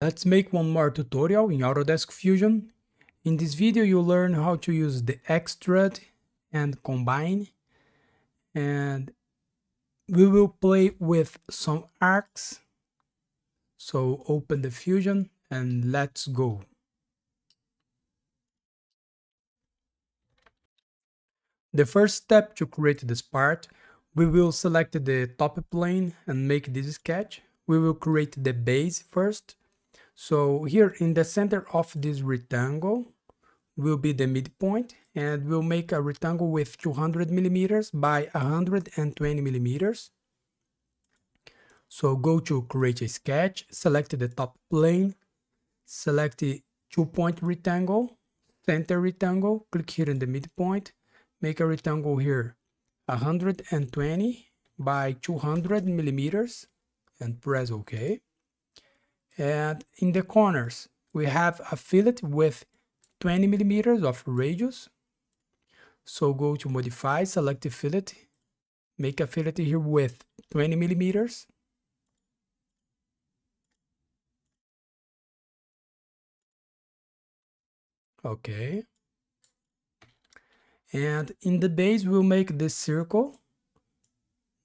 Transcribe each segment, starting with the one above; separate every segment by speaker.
Speaker 1: Let's make one more tutorial in Autodesk Fusion. In this video you'll learn how to use the extrude and combine and we will play with some arcs. So open the Fusion and let's go. The first step to create this part, we will select the top plane and make this sketch. We will create the base first. So here in the center of this rectangle will be the midpoint and we'll make a rectangle with 200 millimeters by 120 millimeters. So go to create a sketch, select the top plane, select the two point rectangle, center rectangle, click here in the midpoint, make a rectangle here 120 by 200 millimeters and press OK. And in the corners, we have a fillet with 20 millimeters of radius. So go to modify, select the fillet, make a fillet here with 20 millimeters. Okay and in the base we'll make this circle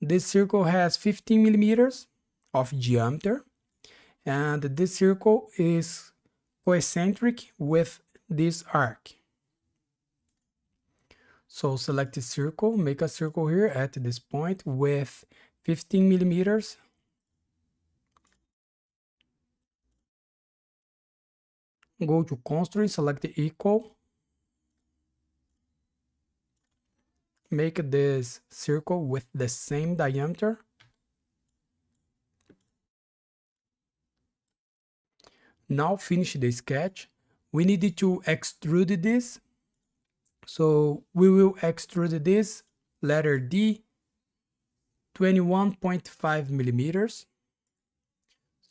Speaker 1: this circle has 15 millimeters of diameter and this circle is concentric with this arc. So select the circle make a circle here at this point with 15 millimeters. Go to constraint select the equal. Make this circle with the same diameter. Now finish the sketch. We need to extrude this. So we will extrude this letter D 21.5 millimeters.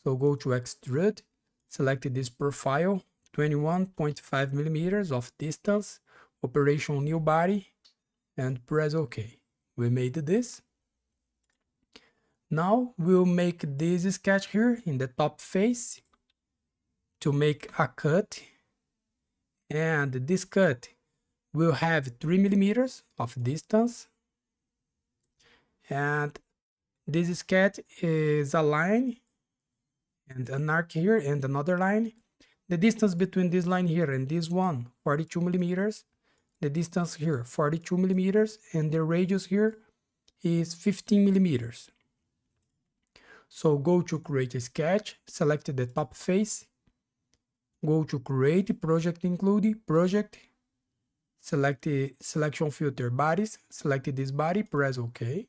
Speaker 1: So go to extrude, select this profile, 21.5 millimeters of distance, operation new body, and press OK. We made this. Now we'll make this sketch here in the top face to make a cut. And this cut will have 3 millimeters of distance. And this sketch is a line and an arc here and another line. The distance between this line here and this one, 42 millimeters the distance here 42 millimeters and the radius here is 15 millimeters. So go to create a sketch, select the top face, go to create project include project, select the selection filter bodies, select this body, press OK.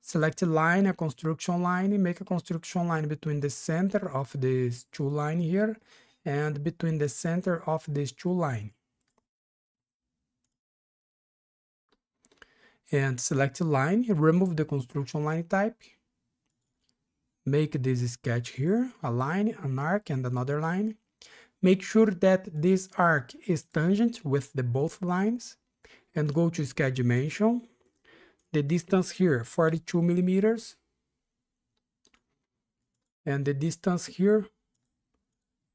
Speaker 1: Select a line, a construction line, make a construction line between the center of these two line here and between the center of these two line. and select a line, remove the construction line type, make this sketch here, a line, an arc, and another line. Make sure that this arc is tangent with the both lines, and go to sketch dimension. The distance here, 42 millimeters, and the distance here,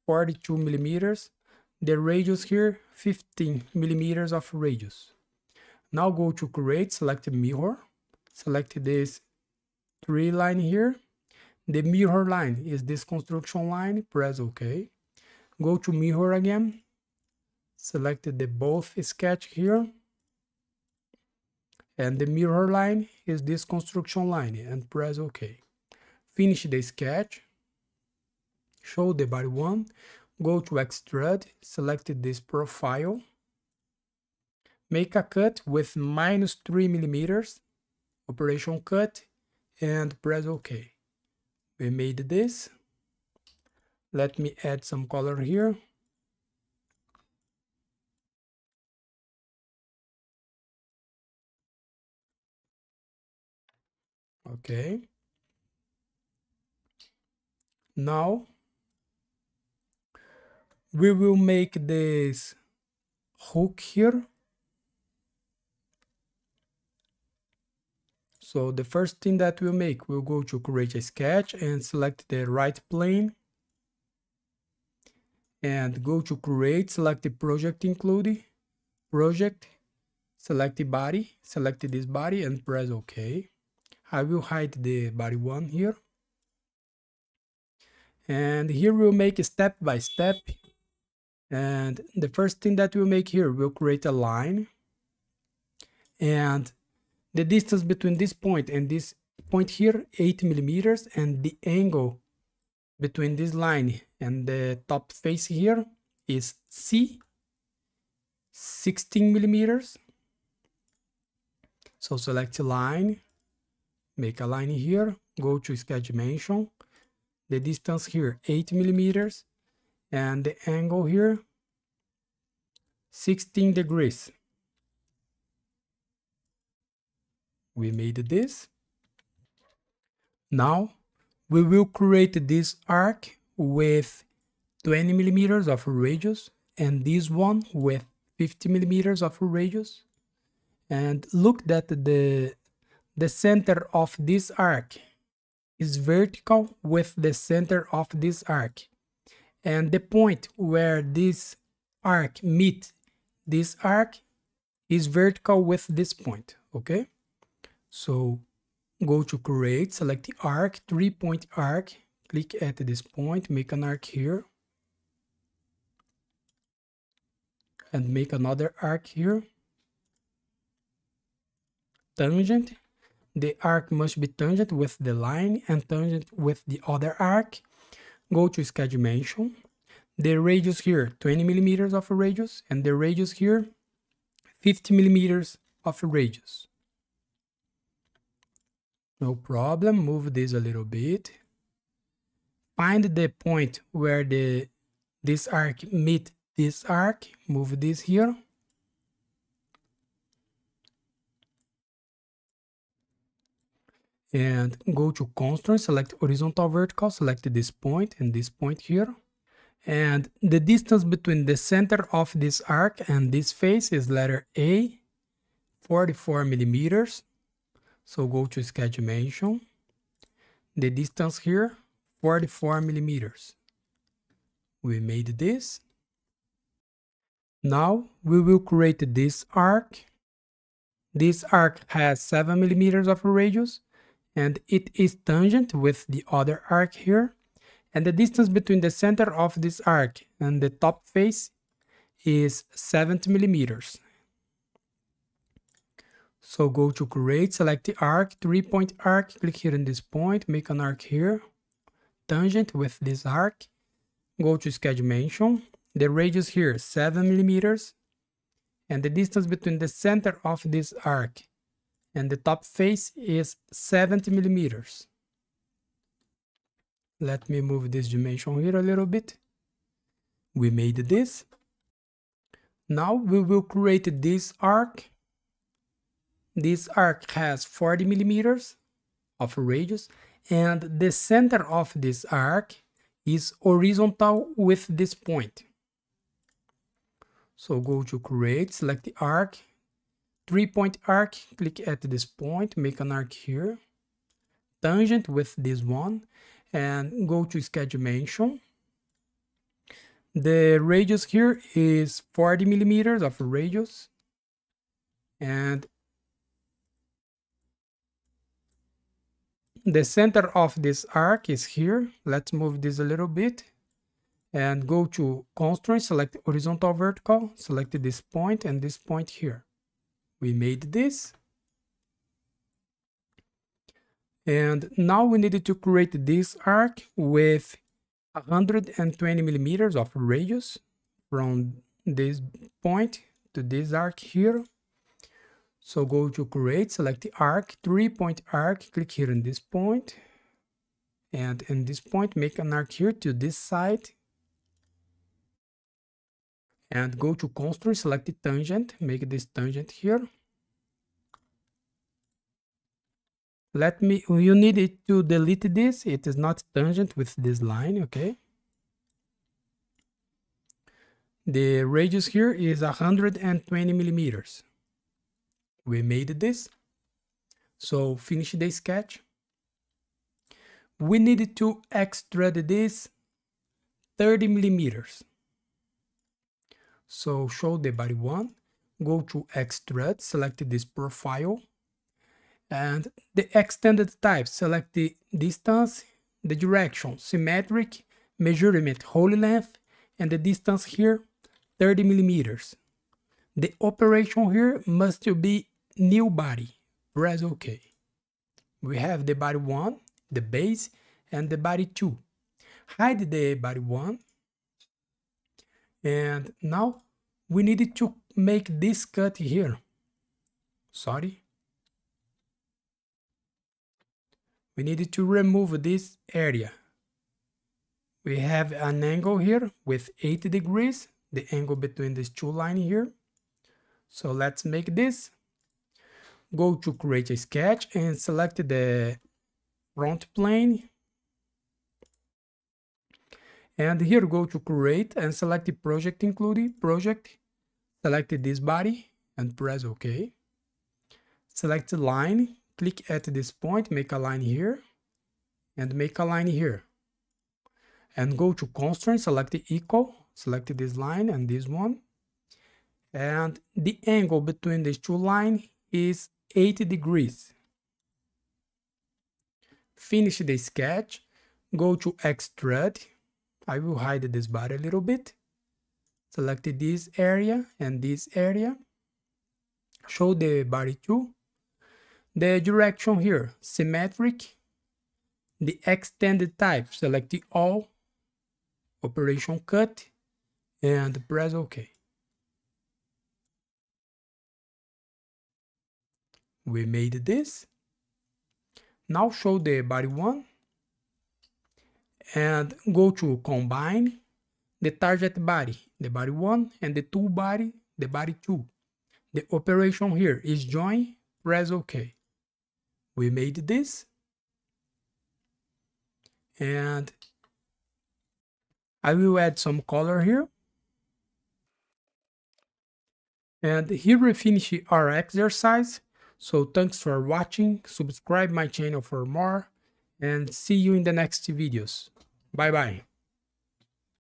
Speaker 1: 42 millimeters. The radius here, 15 millimeters of radius. Now go to create, select mirror, select this three line here. The mirror line is this construction line, press OK. Go to mirror again, select the both sketch here. And the mirror line is this construction line and press OK. Finish the sketch, show the body one, go to extrude, select this profile, make a cut with minus 3 millimeters, operation cut, and press OK. We made this. Let me add some color here. Okay. Now we will make this hook here So the first thing that we'll make, we'll go to create a sketch and select the right plane. And go to create, select the project include, project, select the body, select this body and press OK. I will hide the body one here. And here we'll make a step by step. And the first thing that we'll make here, we'll create a line. And the distance between this point and this point here, 8 millimeters, and the angle between this line and the top face here is C, 16 millimeters. So select a line, make a line here, go to sketch dimension, the distance here 8 millimeters, and the angle here 16 degrees. We made this. Now we will create this arc with 20 millimeters of radius and this one with 50 millimeters of radius. And look that the the center of this arc is vertical with the center of this arc. And the point where this arc meet this arc is vertical with this point okay? So go to create select the arc three point arc click at this point make an arc here. And make another arc here. Tangent. The arc must be tangent with the line and tangent with the other arc. Go to sketch dimension. The radius here 20 millimeters of radius and the radius here 50 millimeters of radius. No problem. Move this a little bit find the point where the this arc meet this arc move this here. And go to constraint select horizontal vertical select this point and this point here. And the distance between the center of this arc and this face is letter A 44 millimeters. So go to sketch dimension. The distance here 44 millimeters. We made this. Now we will create this arc. This arc has 7 millimeters of radius and it is tangent with the other arc here. And the distance between the center of this arc and the top face is 70 millimeters. So go to create, select the arc, three point arc, click here in this point, make an arc here, tangent with this arc, go to sketch dimension, the radius here 7 millimeters, and the distance between the center of this arc and the top face is 70 millimeters. Let me move this dimension here a little bit. We made this. Now we will create this arc. This arc has 40 millimeters of radius and the center of this arc is horizontal with this point. So go to create, select the arc, three point arc, click at this point, make an arc here, tangent with this one, and go to sketch dimension. The radius here is 40 millimeters of radius, and the center of this arc is here. Let's move this a little bit and go to constraint, select horizontal vertical, select this point and this point here. We made this. And now we needed to create this arc with 120 millimeters of radius from this point to this arc here so go to create select the arc three point arc click here in this point and in this point make an arc here to this side and go to construct, select the tangent, make this tangent here. Let me, you need it to delete this, it is not tangent with this line, okay? The radius here is 120 millimeters. We made this. So finish the sketch. We needed to extrude this 30 millimeters. So show the body one, go to extrude, select this profile, and the extent type, select the distance, the direction, symmetric, measurement, whole length, and the distance here, 30 millimeters. The operation here must be new body, press OK. We have the body 1, the base, and the body 2. Hide the body 1. And now we need to make this cut here. Sorry. We need to remove this area. We have an angle here with 80 degrees, the angle between these two lines here. So let's make this. Go to create a sketch and select the front plane. And here go to create and select the project included project. Select this body and press OK. Select the line, click at this point, make a line here and make a line here. And go to constraint, select the equal, select this line and this one and the angle between these two lines is 80 degrees. Finish the sketch, go to extrude, I will hide this body a little bit, select this area and this area, show the body two, the direction here, symmetric, the extent type, select the all, operation cut, and press OK. We made this. Now show the body one and go to combine the target body the body one and the tool body the body two. The operation here is join press ok. We made this and I will add some color here. And here we finish our exercise so thanks for watching, subscribe my channel for more, and see you in the next videos. Bye bye.